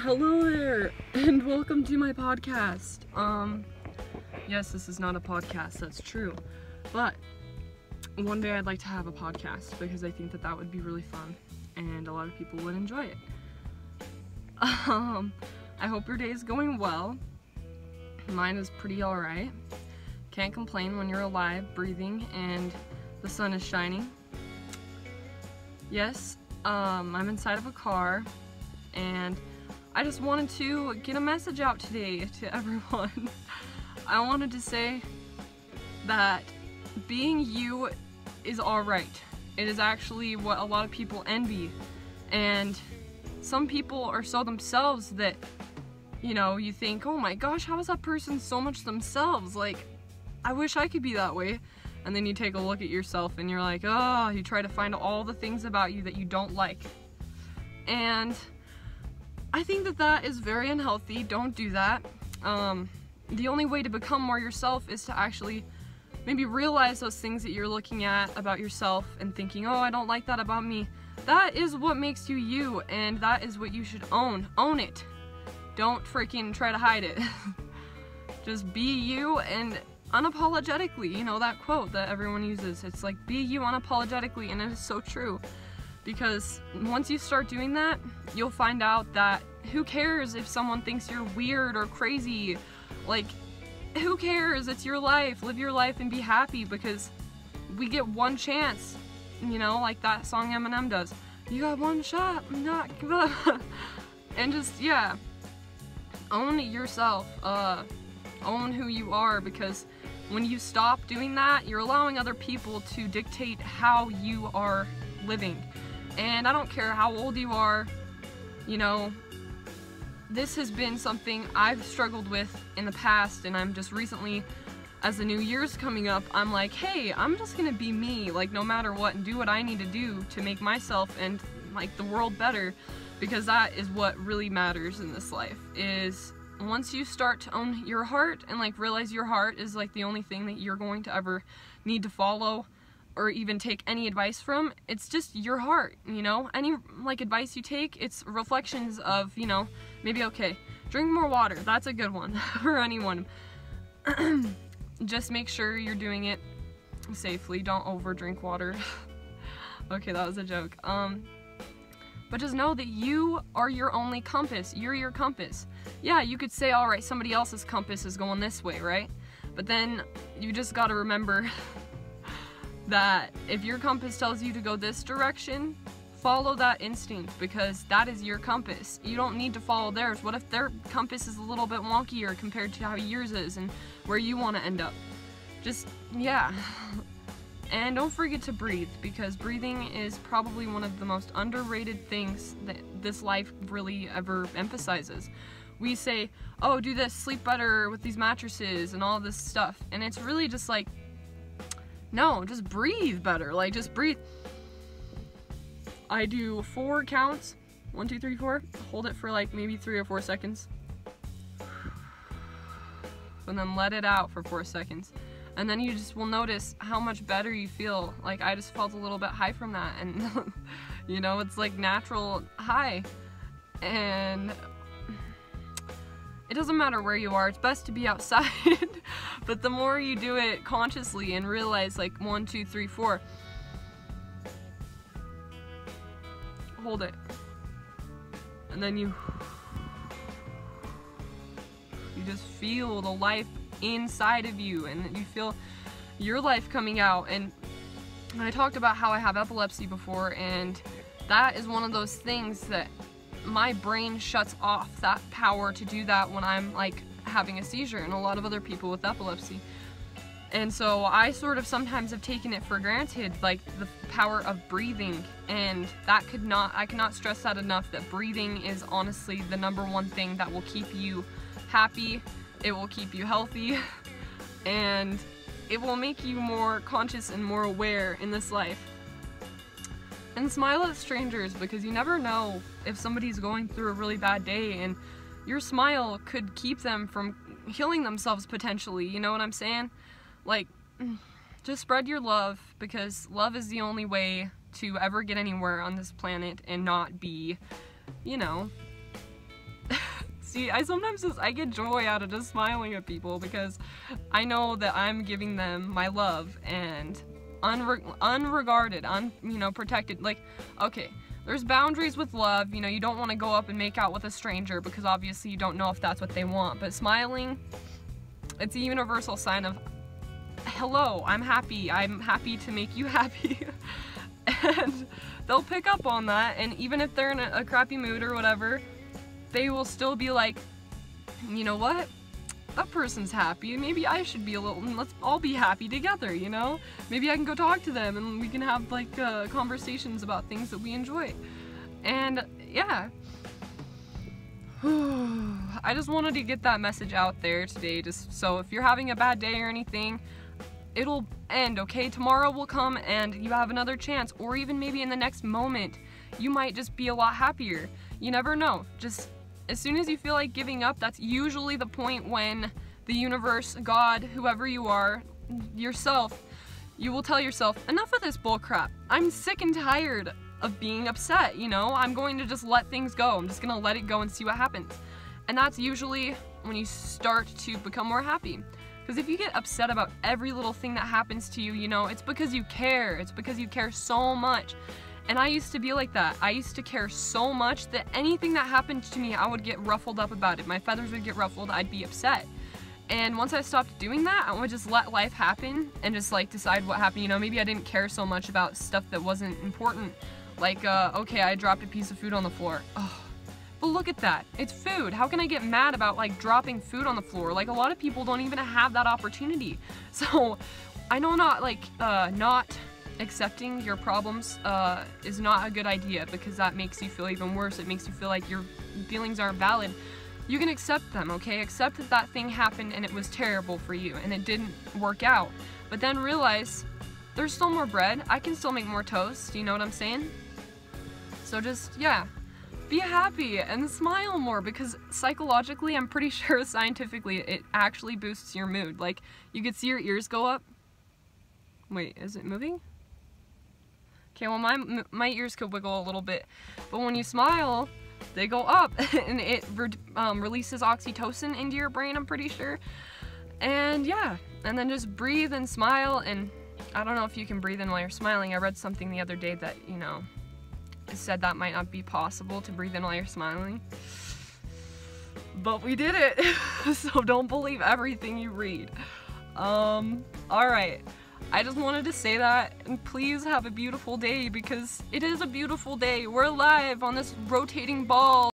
Hello there, and welcome to my podcast. Um, yes, this is not a podcast, that's true. But one day I'd like to have a podcast because I think that that would be really fun and a lot of people would enjoy it. Um, I hope your day is going well. Mine is pretty alright. Can't complain when you're alive, breathing, and the sun is shining. Yes, um, I'm inside of a car and I just wanted to get a message out today to everyone. I wanted to say that being you is alright. It is actually what a lot of people envy. And some people are so themselves that, you know, you think, oh my gosh, how is that person so much themselves? Like, I wish I could be that way. And then you take a look at yourself and you're like, oh, you try to find all the things about you that you don't like. And I think that that is very unhealthy. Don't do that. Um, the only way to become more yourself is to actually maybe realize those things that you're looking at about yourself and thinking, oh, I don't like that about me. That is what makes you you, and that is what you should own. Own it. Don't freaking try to hide it. Just be you and unapologetically, you know, that quote that everyone uses. It's like, be you unapologetically, and it is so true because once you start doing that, you'll find out that who cares if someone thinks you're weird or crazy? Like, who cares? It's your life. Live your life and be happy because we get one chance, you know, like that song Eminem does. You got one shot, not and just, yeah, own yourself. Uh, own who you are because when you stop doing that, you're allowing other people to dictate how you are living. And I don't care how old you are, you know, this has been something I've struggled with in the past and I'm just recently as the new year's coming up, I'm like, hey, I'm just gonna be me, like no matter what, and do what I need to do to make myself and like the world better, because that is what really matters in this life. Is once you start to own your heart and like realize your heart is like the only thing that you're going to ever need to follow or even take any advice from it's just your heart you know? Any like advice you take it's reflections of you know maybe okay drink more water that's a good one for anyone. Just make sure you're doing it safely don't over drink water. Okay that was a joke. Um but just know that you are your only compass you're your compass. Yeah you could say all right somebody else's compass is going this way right? But then you just got to remember that if your compass tells you to go this direction, follow that instinct because that is your compass. You don't need to follow theirs. What if their compass is a little bit wonkier compared to how yours is and where you want to end up? Just, yeah. And don't forget to breathe because breathing is probably one of the most underrated things that this life really ever emphasizes. We say, oh, do this, sleep better with these mattresses and all this stuff. And it's really just like no, just breathe better. Like, just breathe. I do four counts. One, two, three, four. Hold it for like maybe three or four seconds. And then let it out for four seconds. And then you just will notice how much better you feel. Like, I just felt a little bit high from that. And, you know, it's like natural high. And it doesn't matter where you are, it's best to be outside. but the more you do it consciously and realize like one, two, three, four, hold it. And then you you just feel the life inside of you and you feel your life coming out and I talked about how I have epilepsy before and that is one of those things that my brain shuts off that power to do that when I'm like having a seizure and a lot of other people with epilepsy. And so I sort of sometimes have taken it for granted, like the power of breathing. And that could not, I cannot stress that enough that breathing is honestly the number one thing that will keep you happy, it will keep you healthy, and it will make you more conscious and more aware in this life. And smile at strangers because you never know if somebody's going through a really bad day and your smile could keep them from healing themselves potentially, you know what I'm saying? Like, just spread your love because love is the only way to ever get anywhere on this planet and not be, you know, see, I sometimes just, I get joy out of just smiling at people because I know that I'm giving them my love and unre unregarded, un, you know, protected. Like, okay, there's boundaries with love. You know, you don't want to go up and make out with a stranger because obviously you don't know if that's what they want. But smiling, it's a universal sign of, hello, I'm happy. I'm happy to make you happy. and they'll pick up on that. And even if they're in a, crappy mood or whatever, they will still be like, you know what? That person's happy, maybe I should be a little, let's all be happy together, you know? Maybe I can go talk to them and we can have like uh, conversations about things that we enjoy. And yeah. I just wanted to get that message out there today, just so if you're having a bad day or anything, it'll end, okay? Tomorrow will come and you have another chance, or even maybe in the next moment, you might just be a lot happier. You never know. Just as soon as you feel like giving up, that's usually the point when the universe, God, whoever you are, yourself, you will tell yourself, enough of this bullcrap. I'm sick and tired of being upset, you know? I'm going to just let things go. I'm just gonna let it go and see what happens. And that's usually when you start to become more happy. Because if you get upset about every little thing that happens to you, you know, it's because you care. It's because you care so much. And I used to be like that. I used to care so much that anything that happened to me, I would get ruffled up about it. My feathers would get ruffled, I'd be upset. And once I stopped doing that, I would just let life happen and just like decide what happened. You know, maybe I didn't care so much about stuff that wasn't important. Like, uh, okay, I dropped a piece of food on the floor. Oh, but look at that. It's food. How can I get mad about like dropping food on the floor? Like a lot of people don't even have that opportunity. So I know not like, uh, not accepting your problems uh, is not a good idea because that makes you feel even worse. It makes you feel like your feelings aren't valid. You can accept them, okay? Accept that that thing happened and it was terrible for you and it didn't work out. But then realize there's still more bread. I can still make more toast. You know what I'm saying? So just, yeah, be happy and smile more because psychologically, I'm pretty sure scientifically, it actually boosts your mood. Like, you could see your ears go up. Wait, is it moving? Okay, well my, my ears could wiggle a little bit, but when you smile, they go up and it re um, releases oxytocin into your brain, I'm pretty sure. And yeah, and then just breathe and smile and I don't know if you can breathe in while you're smiling. I read something the other day that, you know, said that might not be possible to breathe in while you're smiling. But we did it, so don't believe everything you read. Um, alright. I just wanted to say that and please have a beautiful day because it is a beautiful day. We're live on this rotating ball.